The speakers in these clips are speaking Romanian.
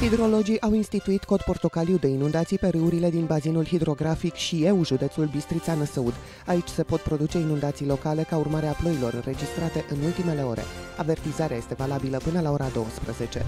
Hidrologii au instituit cod portocaliu de inundații pe râurile din bazinul hidrografic și eu, județul Bistrița-Năsăud. Aici se pot produce inundații locale ca urmare a ploilor înregistrate în ultimele ore. Avertizarea este valabilă până la ora 12.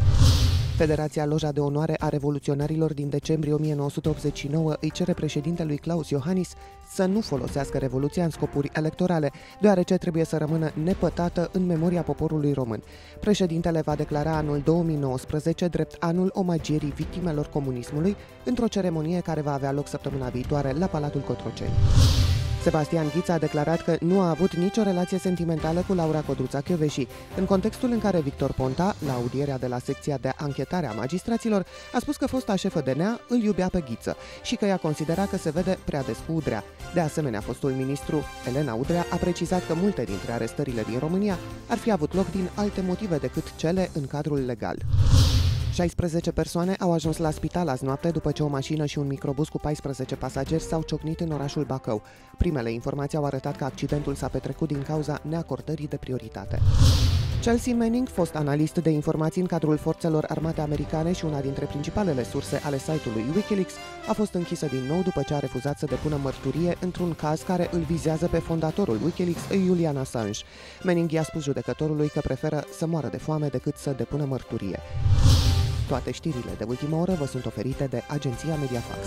Federația Loja de Onoare a Revoluționarilor din decembrie 1989 îi cere președintelui Claus Iohannis să nu folosească Revoluția în scopuri electorale, deoarece trebuie să rămână nepătată în memoria poporului român. Președintele va declara anul 2019 drept anul omagierii victimelor comunismului într-o ceremonie care va avea loc săptămâna viitoare la Palatul Cotroceni. Sebastian Ghiță a declarat că nu a avut nicio relație sentimentală cu Laura Codruța Chioveși, în contextul în care Victor Ponta, la audierea de la secția de anchetare a magistraților, a spus că fosta șefă de nea îl iubea pe Ghiță și că ea considera că se vede prea des cu Udrea. De asemenea, fostul ministru Elena Udrea a precizat că multe dintre arestările din România ar fi avut loc din alte motive decât cele în cadrul legal. 16 persoane au ajuns la spital azi noapte după ce o mașină și un microbus cu 14 pasageri s-au ciocnit în orașul Bacău. Primele informații au arătat că accidentul s-a petrecut din cauza neacordării de prioritate. Chelsea Manning, fost analist de informații în cadrul forțelor armate americane și una dintre principalele surse ale site-ului Wikileaks, a fost închisă din nou după ce a refuzat să depună mărturie într-un caz care îl vizează pe fondatorul Wikileaks, Julian Assange. Manning i-a spus judecătorului că preferă să moară de foame decât să depună mărturie. Toate știrile de ultimă oră vă sunt oferite de agenția Mediafax.